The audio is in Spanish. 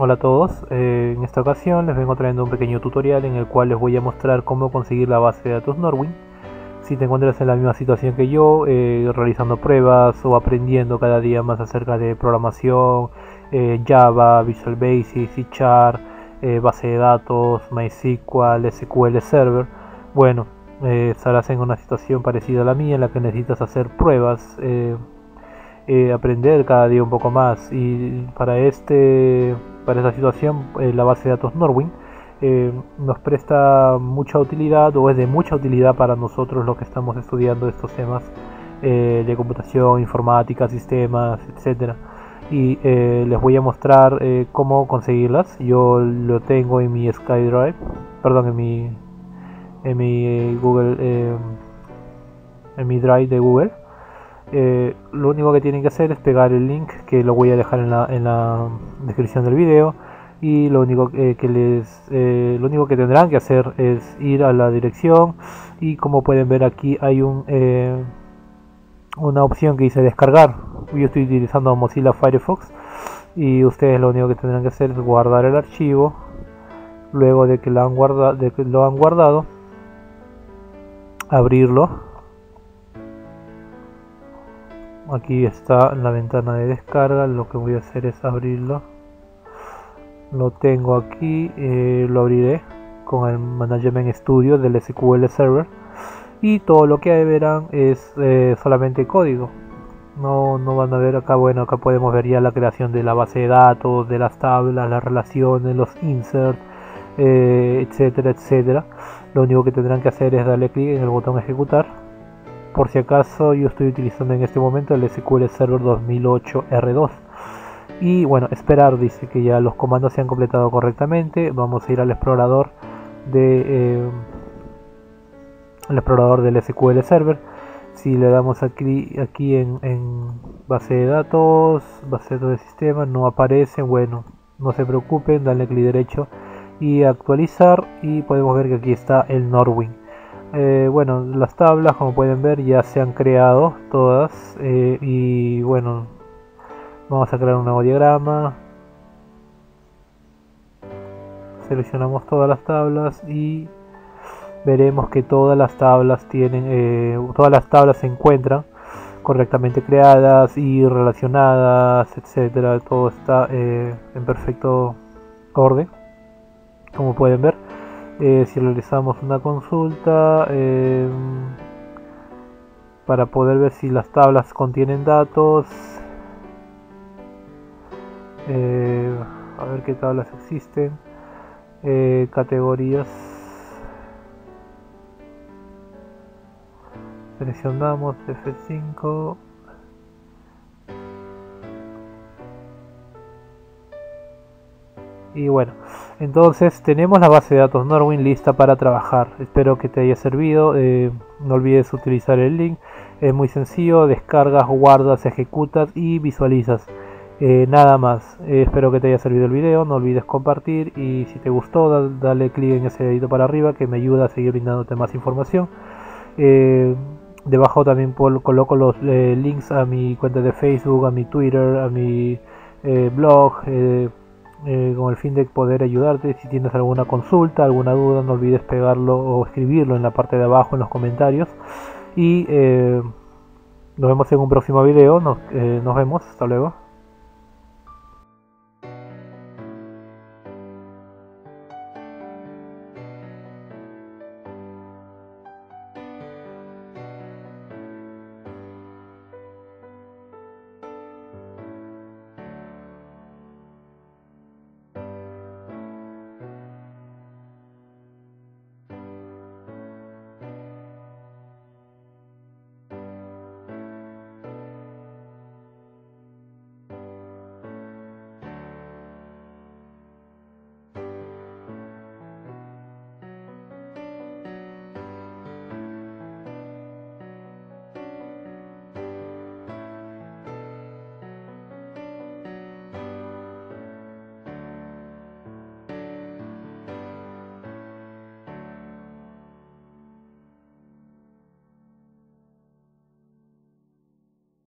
Hola a todos, eh, en esta ocasión les vengo trayendo un pequeño tutorial en el cual les voy a mostrar cómo conseguir la base de datos Norwin. Si te encuentras en la misma situación que yo, eh, realizando pruebas o aprendiendo cada día más acerca de programación, eh, Java, Visual Basic, C base de datos, MySQL, SQL Server, bueno, estarás en una situación parecida a la mía en la que necesitas hacer pruebas aprender cada día un poco más y para este para esta situación eh, la base de datos Norwin eh, nos presta mucha utilidad o es de mucha utilidad para nosotros los que estamos estudiando estos temas eh, de computación, informática, sistemas, etcétera. Y les voy a mostrar cómo conseguirlas. Yo lo tengo en mi SkyDrive perdón en mi en mi Google en mi Drive de Google eh, lo único que tienen que hacer es pegar el link que lo voy a dejar en la, descripción del video. Y lo único que les eh, lo único que tendrán que hacer es ir a la dirección. Y como pueden ver aquí hay eh, una opción que dice descargar. Yo estoy utilizando Mozilla Firefox. Y ustedes lo único que tendrán que hacer es guardar el archivo. Luego de que lo han guardado abrirlo aquí está la ventana de descarga lo que voy a hacer es abrirlo. Lo tengo aquí eh, lo abriré con el management studio del SQL server. Y todo lo que verán es eh, solamente código. No, no van a ver acá bueno acá podemos ver ya la creación de la base de datos de las tablas las relaciones los inserts eh, etcétera etcétera. Lo único que tendrán que hacer es darle clic en el botón ejecutar por si acaso yo estoy utilizando en este momento el SQL Server 2008 R2 y bueno esperar dice que ya los comandos se han completado correctamente. Vamos a ir al explorador de eh, explorador del SQL Server. Si le damos aquí aquí en, base de datos base de datos de sistema no aparece bueno no se preocupen dale clic derecho y actualizar. Y podemos ver que aquí está el Norwin eh, bueno, las tablas como pueden ver ya se han creado todas eh, y bueno, vamos a crear un nuevo diagrama. Seleccionamos todas las tablas y veremos que todas las tablas tienen, eh, todas las tablas se encuentran correctamente creadas y relacionadas, etcétera. Todo está en perfecto orden, como pueden ver. Eh, si realizamos una consulta eh, para poder ver si las tablas contienen datos eh, a ver qué tablas existen categorías seleccionamos F5 y bueno entonces tenemos la base de datos Norwin lista para trabajar. Espero que te haya servido eh, no olvides utilizar el link. Es muy sencillo descargas guardas ejecutas y visualizas. Eh, nada más. Eh, espero que te haya servido el video no olvides compartir y si te gustó dale clic en ese dedito para arriba que me ayuda a seguir brindándote más información. Debajo también coloco los links a mi cuenta de facebook a mi twitter a mi blog eh, con el fin de poder ayudarte. Si tienes alguna consulta, alguna duda, no olvides pegarlo o escribirlo en la parte de abajo en los comentarios. Y eh, nos vemos en un próximo video. Nos, eh, nos vemos. Hasta luego.